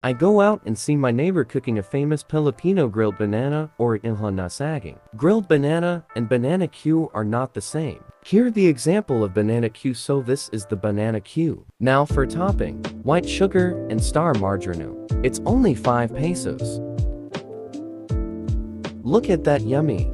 I go out and see my neighbor cooking a famous Filipino grilled banana or inihaw na saging. Grilled banana and banana cue are not the same. Here the example of banana cue so this is the banana cue. Now for topping, white sugar and star margarine. It's only 5 pesos. Look at that yummy.